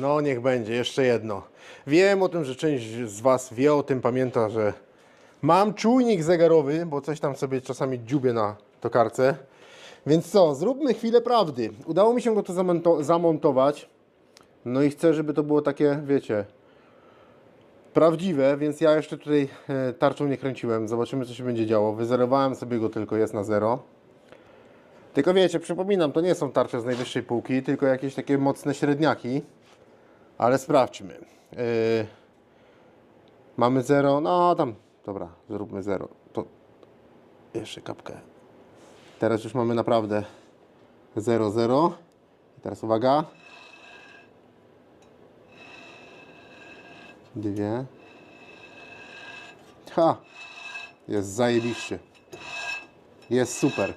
No niech będzie, jeszcze jedno. Wiem o tym, że część z Was wie o tym, pamięta, że mam czujnik zegarowy, bo coś tam sobie czasami dziubię na tokarce. Więc co, zróbmy chwilę prawdy. Udało mi się go to zamonto- zamontować. No i chcę, żeby to było takie, wiecie, prawdziwe, więc ja jeszcze tutaj e, tarczą nie kręciłem. Zobaczymy, co się będzie działo. Wyzerowałem sobie go tylko, jest na zero. Tylko wiecie, przypominam, to nie są tarcze z najwyższej półki, tylko jakieś takie mocne średniaki. Ale sprawdźmy. Yy, mamy 0, no tam, dobra, zróbmy 0. To jeszcze kapkę. Teraz już mamy naprawdę 0, 0. I teraz uwaga. Dwie. Ha! Jest zajebiście. Jest super.